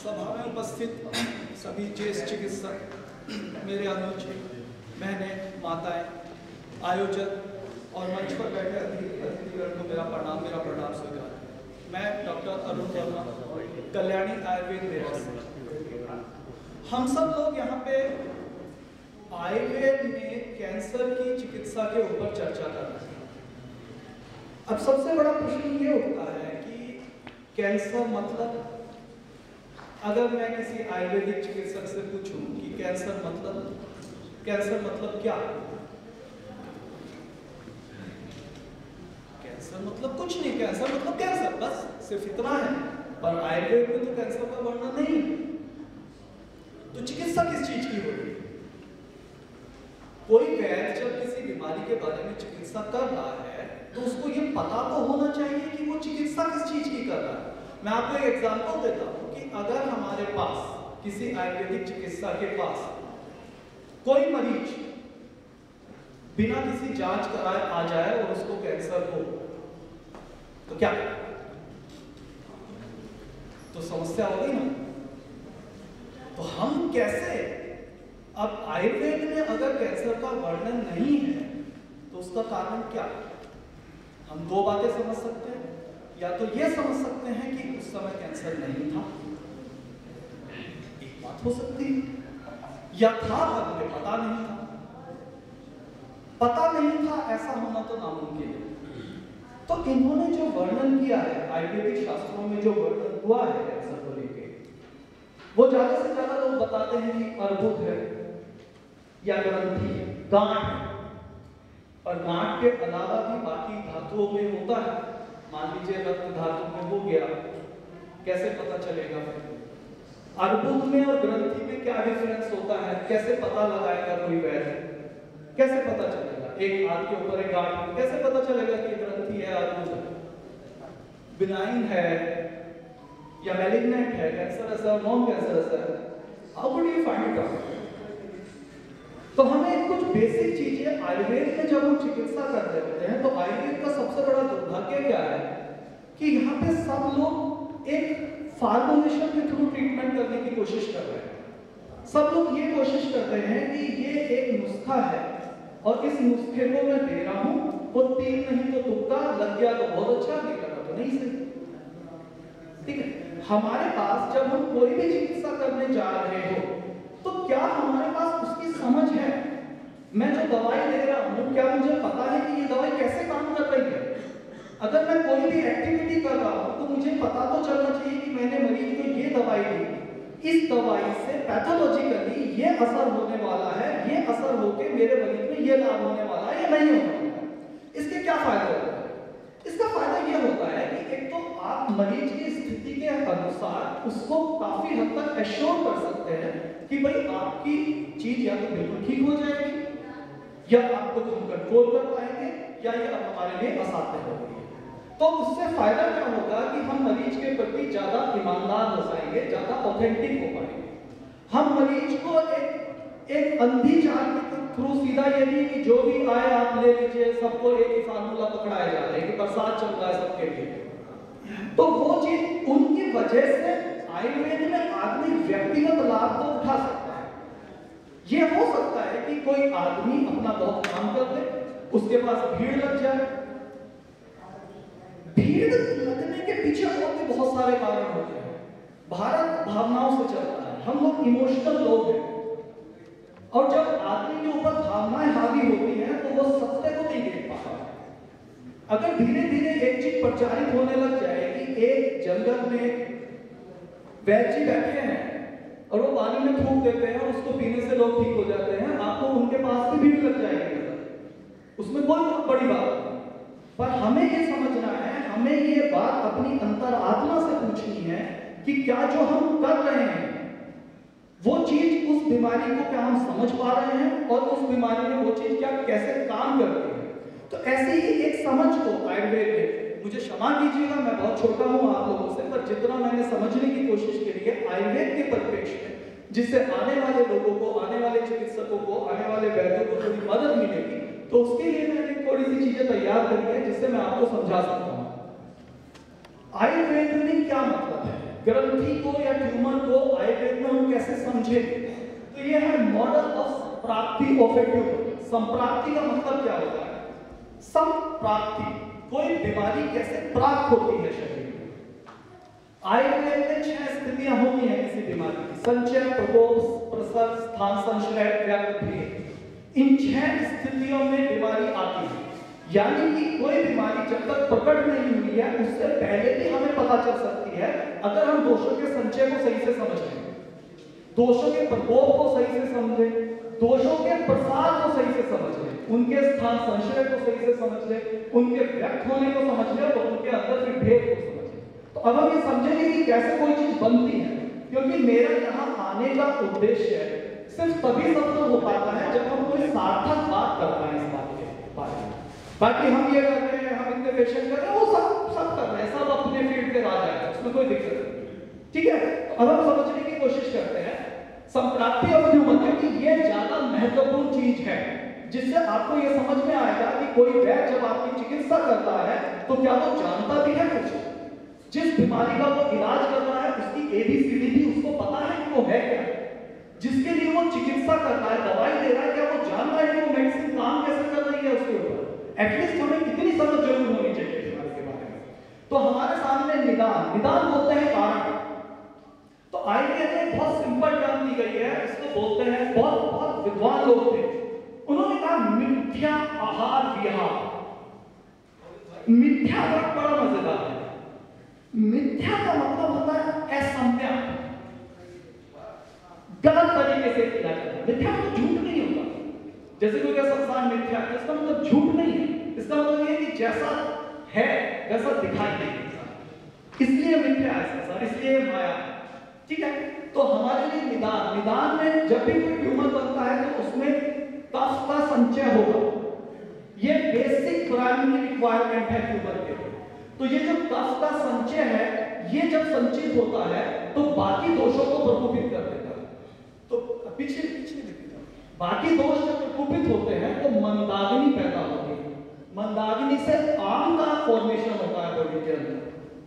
सभा में उपस्थित सभी ज्येष्ठ चिकित्सक, मेरे अनुज बहनें, माताएँ, आयोजक और मंच पर बैठे अतिथि अतिथिगण को मेरा प्रणाम मेरा प्रणाम स्वीकार। मैं डॉक्टर अरुण वर्मा, कल्याणी आयुर्वेद मेरठ से हम सब लोग यहाँ पे आयुर्वेद में कैंसर की चिकित्सा के ऊपर चर्चा कर रहे हैं। अब सबसे बड़ा प्रश्न ये होता है कि कैंसर मतलब अगर मैं किसी आयुर्वेदिक चिकित्सक से पूछूँ कि कैंसर मतलब कैंसर मतलब क्या? कैंसर मतलब कुछ नहीं, कैंसर मतलब कैंसर, बस सिर्फ़ इतना है। पर आयुर्वेद में तो कैंसर का वर्णन नहीं। तो चिकित्सा किस चीज़ की हो रही कोई वैद्य जब किसी बीमारी के बारे में चिकित्सा कर रहा है तो उसको ये पता तो होना चाहिए कि वो चिकित्सा किस चीज़ की कर रहा है। मैं आपको एक एग्जांपल देता हूँ। कि अगर हमारे पास किसी आयुर्वेदिक चिकित्सा के पास कोई मरीज़ बिना किसी जाँच कराए आ जाए और उसको कैंसर हो तो क्या? तो समस्या होगी ना। तो हम कैसे, अब आयुर्वेद में अगर कैंसर का वर्णन नहीं है तो उसका कारण क्या? हम दो बातें समझ सकते हैं, या तो ये समझ सकते हैं कि उस समय कैंसर नहीं था। बात हो सकती है या था पर मुझे पता नहीं था। पता नहीं था, ऐसा होना तो नामुमकिन है। तो इन्होंने जो वर्णन किया है, आयुर्वेदिक शास्त्रों में जो वर्णन हुआ है कैंसर को लेके, वो ज़्यादा से ज़्यादा लोग बताते हैं कि अर्बुद है, या ग्रंथि है, गांठ है। और गांठ के अलावा भी बाकी धातुओं में होता है। मान लीजिए रक्त धातु में हो गया, कैसे पता चलेगा? अर्बुद में और ग्रंथि में क्या डिफरेंस होता है? कैसे पता लगाएगा कोई वैद्य कैसे पता चलेगा? एक हाथ के ऊपर एक गांठ कैसे पता चलेगा कि ग्रंथि है अर्बुद बिनाइन है या मैलिग्नेंट है? कैंसरस है नॉन कैंसरस है how would you find it out तो हमें कुछ बेसिक चीज़ें आयुर्वेद में जब हम चिकित्सा कर रहे होते हैं तो आयुर्वेद का सबसे बड़ा दुर्भाग्य क्या है? कि यहाँ पे सब लोग एक फार्मोलेशन के थ्रू ट्रीटमेंट करने की कोशिश कर रहे हैं? सब लोग ये कोशिश कर रहे हैं कि ये एक नुस्खा है और इस नुस्खे को मैं दे रहा हूँ वो तीन नहीं तो तुक्का, लग गया तो बहुत अच्छा नहीं लगा तो नहीं सही ठीक है? हमारे पास जब हम कोई भी चिकित्सा करने जा रहे हो तो क्या हमारे पास उसकी समझ है? मैं जो दवाई दे रहा हूँ, क्या मुझे पता है कि ये दवाई कैसे काम कर रही है? अगर मैं कोई भी एक्टिविटी कर रहा हूँ तो मुझे पता तो चलना चाहिए कि मैंने मरीज़ को ये दवाई दी। इस दवाई से पैथोलॉजिकली ये असर होने वाला है, ये असर होके मेरे मरीज़ में ये लाभ होने वाला है या नहीं होने वाला इसके क्या फ़ायदे होते हैं? इसका फ़ायदा ये होता है कि एक तो आप मरीज़ की स्थिति के अनुसार उसको काफ़ी हद तक एश्योर कर सकते हैं कि भाई आपकी चीज़ या तो बिल्कुल ठीक हो जाएगी, या आपको हम कंट्रोल कर पाएँगे, या ये हमारे लिए असाध्य हो। गई तो उससे फ़ायदा क्या होगा कि हम मरीज़ के प्रति ज़्यादा ईमानदार हो जाएँगे, ज़्यादा ऑथेंटिक हो पाएँगे। हम मरीज़ को एक एक अंधी चाल के थ्रू सीधा ये नहीं कि जो भी आए आप ले लीजिए, सबको एक ही फार्मूला पकड़ाया जा रहा है कि बरसात चल रहा है सबके लिए। तो वो चीज़ उनकी वजह से आयुर्वेद में आदमी व्यक्तिगत लाभ तो उठा सकता है। ये हो सकता है कि कोई आदमी अपना बहुत काम कर दे, उसके पास भीड़ लग जाए भीड़ लगने के पीछे और भी बहुत सारे कारण होते हैं। भारत भावनाओं से चलता है। हम लोग इमोशनल लोग हैं। और जब आदमी के ऊपर भावनाएँ हावी होती हैं तो वो सत्य को नहीं देख पाता। अगर धीरे धीरे एक चीज़ प्रचारित होने लग जाए कि एक जंगल में वैद्य जी बैठे हैं और वो पानी में थूक देते हैं और उसको पीने से लोग ठीक हो जाते हैं, आपको उनके पास भी भीड़ लग जाएगी। उसमें कोई बहुत बड़ी बात नहीं। पर हमें ये समझना है, हमें ये बात अपनी अंतर आत्मा से पूछनी है कि क्या जो हम कर रहे हैं, वो चीज़ उस बीमारी को क्या हम समझ पा रहे हैं और उस बीमारी में वो चीज़ क्या कैसे काम करती है? तो ऐसे ही एक समझ को आयुर्वेद में मुझे क्षमा कीजिएगा, मैं बहुत छोटा हूँ आप लोगों से, पर जितना मैंने समझने की कोशिश की है, आयुर्वेद के परिप्रेक्ष्य में, जिससे आने वाले लोगों को, आने वाले चिकित्सकों को, आने वाले वैद्यों को थोड़ी मदद मिलेगी तो उसके लिए मैंने थोड़ी सी चीज़ें तैयार करी है जिससे मैं आपको समझा सकता हूँ। आयुर्वेद में क्या मतलब है? ग्रंथि को या ट्यूमर को आयुर्वेद में हम कैसे समझे? तो ये है मॉडल ऑफ़ प्राप्ति ऑफ़ ए ट्यूमर संप्राप्ति का मतलब क्या होता है? संप्राप्ति, कोई बीमारी कैसे प्राप्त होती है शरीर में? आयुर्वेद में छह स्थितियाँ होती हैं किसी बीमारी की। संचय, प्रकोप, प्रसव, स्थान संश्रय व्याकृत इन छह स्थितियों में बीमारी आती है। यानी कि कोई बीमारी जब तक प्रकट नहीं हुई है, उससे पहले भी हमें पता चल सकती है, अगर हम दोषों के संचय को सही से समझ लें। दोषों के प्रकोप को सही से समझें दोषों के प्रसार को सही से समझ ले, उनके स्थान संशय को सही से समझ लें, उनके व्यक्त होने को समझ लें और उनके अंदर फिर भेद को समझ ले। तो अब हम ये समझेंगे कि कैसे कोई चीज़ बनती है, क्योंकि मेरा यहाँ आने का उद्देश्य सिर्फ़ तभी सफल हो पाता है जब हम कोई सार्थक बात कर पाए इस बात के बारे में। बाकी हम ये कर रहे हैं, हम इतने पेशेंट कर रहे हैं, वो सब सब कर रहे हैं, सब अपने फ़ील्ड के राजा है, उसमें कोई दिक्कत नहीं। ठीक है? अब हम समझने की कोशिश करते हैं, संप्राप्ति ऑफ़ ह्यूमन क्योंकि ये ज़्यादा महत्वपूर्ण चीज़ है, जिससे आपको ये समझ में आएगा कि कोई वैद्य जब आपकी चिकित्सा करता है तो क्या वो जानता भी है कुछ? जिस बीमारी का वो इलाज कर रहा है, उसकी एबीसीडी भी उसको पता है कि वो है जिसके लिए वो चिकित्सा कर रहा है, दवाई दे रहा है, क्या वो जान रहा है कि वो मेडिसिन काम कैसे कर रही है उसके ऊपर? एटलीस्ट हमें कितनी समझ ज़रूर होनी चाहिए बीमारी के बारे में। तो हमारे सामने निदान निदान बोलते हैं कारण। तो आयुर्वेद में बहुत सिंपल टर्म दी गई है, इसको बोलते हैं बहुत बहुत विद्वान लोग थे। उन्होंने कहा, मिथ्या आहार विहार। मिथ्या वर्ड बड़ा मज़ेदार है मिथ्या का मतलब होता है असम्या गलत तरीके से किया जाता है मिथ्या मतलब झूठ नहीं होता जैसे कोई कहे संसार मिथ्या है इसका मतलब झूठ नहीं है। इसका मतलब ये कि जैसा है, वैसा दिखाई नहीं देता। इसलिए मिथ्या है संसार इसलिए माया है। ठीक है? तो हमारे लिए निदान निदान में जब भी कोई ट्यूमर बनता है तो उसमें कफ का संचय होगा। ये बेसिक प्राइमरी रिक्वायरमेंट है ट्यूमर के तो ये जो कफ का संचय है, ये जब संचित होता है तो बाकी दोषों को प्रकोपित कर देता है। तो पीछे पीछे बाकी दोष जब प्रकोपित होते हैं तो मंदाग्नि पैदा होती है। मंदाग्नि से आम का फॉर्मेशन होता है बॉडी के अंदर।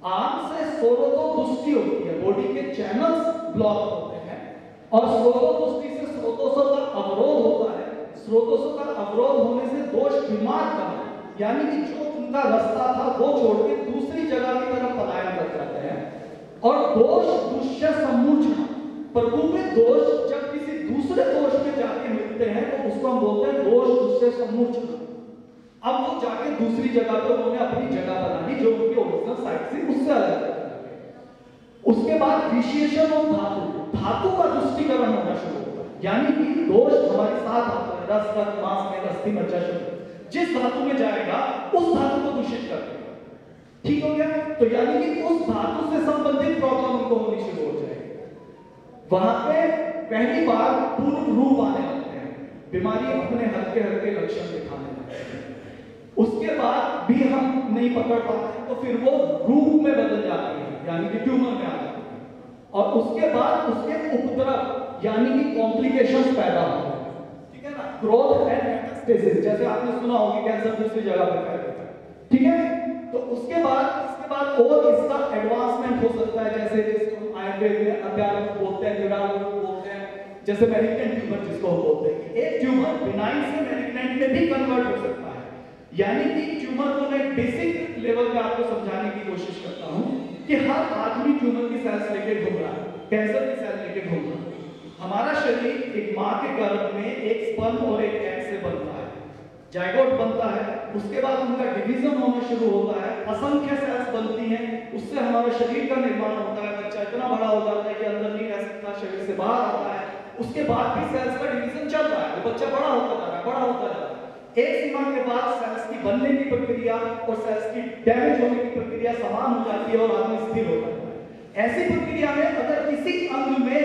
आम से स्रोतोदुष्टि होती है बॉडी के चैनल्स ब्लॉक होते हैं। और स्रोतोदुष्टि से स्रोतों का अवरोध होता है। स्रोतों का अवरोध होने से दोष बीमार का यानी कि जो उनका रास्ता था, वो छोड़ के दूसरी जगह की तरफ़ पलायन कर जाते हैं। और दोष, दुष्य सम्मूर्छना प्रकोपित दोष, जब किसी दूसरे दोष में जाके मिलते हैं तो उसको हम बोलते हैं दोष दुष्य सम्मूर्छना अब वो जाके दूसरी जगह पर उन्होंने अपनी जगह बनानी जो उनके ओरिजिनल साइट से उससे अलग उसके बाद विशेषण और धातु। धातु का दृष्टिकरण होना शुरू होगा यानी कि दोष हमारे साथ धातु है। रस रक्त मांस में अस्थि, मज्जा शुरू जिस धातु में जाएगा, उस धातु को दूषित कर देगा। ठीक हो गया? तो यानी कि उस धातु से संबंधित प्रॉब्लम उनको होनी शुरू हो जाएगी। वहाँ पे पहली बार पूर्ण रूप आने लगते हैं बीमारी अपने हल्के हल्के लक्षण दिखाने लगते हैं उसके बाद भी हम नहीं पकड़ पाते तो फिर वो रूप में बदल जाती है, यानी कि ट्यूमर में आ जाती है। और उसके बाद उसके उपद्रव, यानी कि कॉम्प्लिकेशंस पैदा होते हैं ठीक है ना? ग्रोथ एंड मेटास्टेसिस जैसे आपने सुना होगा कैंसर दूसरी जगह पर फैलता है। ठीक है? तो उसके बाद इसके बाद और इसका एडवांसमेंट हो सकता है, जैसे जिसको आयुर्वेद में अध्यारोप बोलते हैं बोलते हैं, जैसे मेलिग्नेंट ट्यूमर जिसको बोलते हैं। एक ट्यूमर बिनाइन से मेलिग्नेंट में भी कन्वर्ट हो सकता है। यानी कि ट्यूमर को मैं बेसिक लेवल पे आपको समझाने की कोशिश करता हूँ कि हर आदमी ट्यूमर की सेल्स लेके घूम रहा है कैंसर की सेल लेके घूम रहा है। हमारा शरीर एक माँ के गर्भ में एक स्पर्म और एक एग से बनता है। जाइगोट बनता है, उसके बाद उनका डिवीज़न होना शुरू होता है, असंख्य सेल्स बनती हैं, उससे हमारे शरीर का निर्माण होता है, बच्चा इतना बड़ा हो जाता है कि अंदर नहीं रह सकता, शरीर से बाहर आता है। उसके बाद भी सेल्स का डिवीज़न चल रहा है। वो बच्चा बड़ा होता जा रहा है, बड़ा होता जा रहा है। एक सीमा के बाद सेल्स की बनने की प्रक्रिया और सेल्स की डैमेज होने की प्रक्रिया समान हो जाती है और आदमी स्थिर हो जाता है। ऐसी प्रक्रिया में अगर किसी अंग में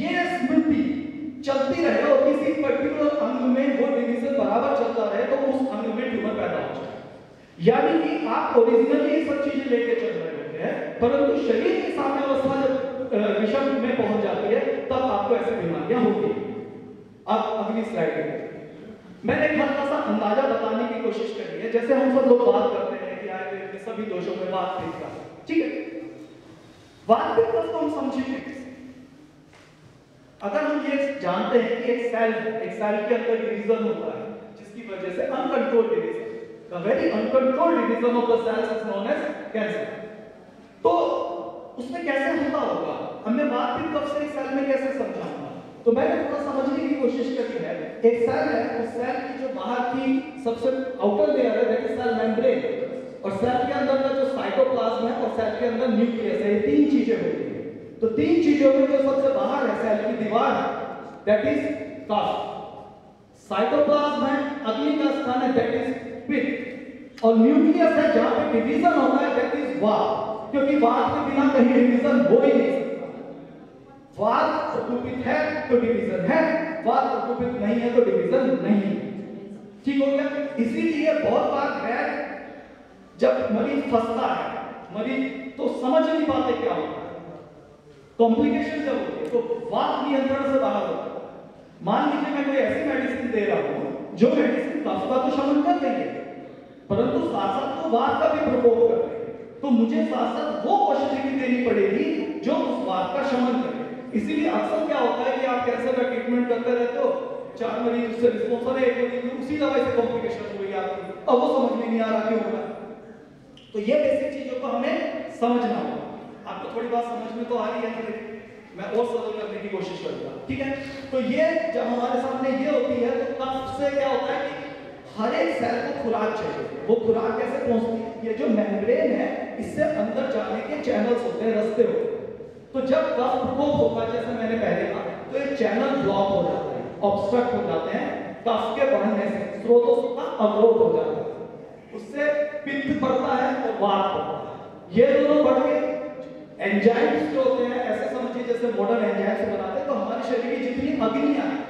ये स्मृति चलती रहे और किसी पर्टिकुलर अंग में वो डिवीज़न बराबर चलता रहे तो उस अंग में ट्यूमर पैदा हो जाए यानी कि आप ओरिजिनली सब चीज़ें लेके चल रहे होते हैं, परंतु शरीर की साम्य अवस्था जब विषम में पहुँच जाती है आपको ऐसी बीमारियाँ होती अब अगली स्लाइड में मैंने एक हल्का सा अंदाज़ा बताने की कोशिश करी है, जैसे हम सब लोग बात करते हैं कि आयुर्वेद में सभी दोषों में बात ठीक का ठीक है? वास्तविक तत्व हम समझेंगे अगर हम ये जानते हैं कि एक सेल एक सेल के अंदर डिवीज़न होता है, जिसकी वजह से uncontrolled division the very uncontrolled division of the cells is known as cancer तो उसमें कैसे होता होगा? हमने बात वास्तविक तत्व से एक सेल में कैसे तो मैंने थोड़ा समझने की कोशिश करी है। एक सेल है, उस सेल की जो बाहर की सबसे आउटर लेयर है दैट इज़ सेल मेम्ब्रेन और सेल के अंदर का जो साइटोप्लाज्म है, और सेल के अंदर न्यूक्लियस है, ये तीन चीज़ें होती है। तो तीन चीज़ों में जो सबसे बाहर है सेल की दीवार है दैट इज़ कफ साइटोप्लाज्म है अगली का स्थान है दैट इज़ पित्त और न्यूक्लियस है, जहाँ पे डिवीज़न होता है दैट इज़ वात क्योंकि वात के बिना कहीं डिवीज़न हो ही नहीं वात प्रकोपित है तो डिवीज़न है वात प्रकोपित नहीं है तो डिवीज़न नहीं है। ठीक हो गया? इसीलिए बहुत बार गैर जब मरीज़ फंसता है मरीज़ तो समझ नहीं पाते क्या होता है। कॉम्प्लिकेशन जब होती है तो वात नियंत्रण से बाहर होता है। मान लीजिए मैं कोई ऐसी मेडिसिन दे रहा हूँ, जो मेडिसिन कफ तो शमन कर है परंतु साथ साथ तो वाद का भी प्रकोप कर तो मुझे साथ साथ वो औषधि भी देनी पड़ेगी, जो उस वात का शमन करे। इसीलिए अक्सर क्या होता है कि आप कैंसर का ट्रीटमेंट करते रहते हो, चार मरीज़ उससे रिस्पॉन्स हो एक मरीज़ उसी दवाई से कॉम्प्लिकेशन हो गई आपकी। अब वो समझ में नहीं आ रहा क्यों हो रहा तो ये बेसिक चीज़ों को हमें समझना होगा। आपको थोड़ी बात समझ में तो आ रही है मैं और सरल करने की कोशिश करूँगा, ठीक है? तो ये जब हमारे सामने ये होती है तो कफ से क्या होता है कि हर एक सेल को खुराक चाहिए। वो खुराक कैसे पहुँचती है? ये जो मेम्ब्रेन है, इससे अंदर जाने के चैनल्स होते हैं, रस्ते होते हैं। तो जब कफ प्रकोप होता है जैसे मैंने पहले कहा तो ये चैनल ब्लॉक हो जाते हैं ऑब्स्ट्रक्ट हो जाते हैं कफ के बढ़ने से, स्रोतों का अवरोध हो जाता है। उससे पित्त बढ़ता है और वात बढ़ता है। ये दोनों बढ़ के एंजाइम्स जो होते हैं, ऐसे समझिए जैसे मॉडर्न एंजाइम्स बनाते हैं तो हमारे शरीर की जितनी अग्नियाँ हैं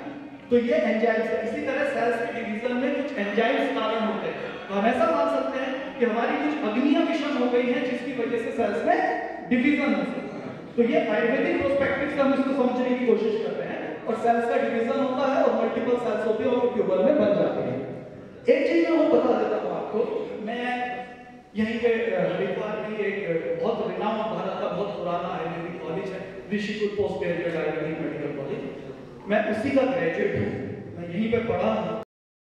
तो ये एंजाइम्स है। इसी तरह सेल्स के डिवीज़न में कुछ एंजाइम्स कारण होते हैं। तो हम ऐसा मान सकते हैं कि हमारी कुछ अग्नियाँ विषम हो गई हैं, जिसकी वजह से सेल्स में डिवीज़न हो सकता है तो ये आयुर्वेदिक प्रोस्पेक्टिव हम इसको समझने की कोशिश कर रहे हैं और सेल्स का डिवीज़न होता है और मल्टीपल सेल्स होती है और ट्यूबल में बन जाते हैं। एक चीज़ मैं वो बता देता हूँ आपको। मैं यहीं पे हरिद्वार में एक बहुत रिनाम भारत का बहुत पुराना आयुर्वेदिक कॉलेज है, Rishikul post graduate Ayurvedic medical college मैं उसी का ग्रेजुएट हूँ। मैं यहीं पे पढ़ा हूँ।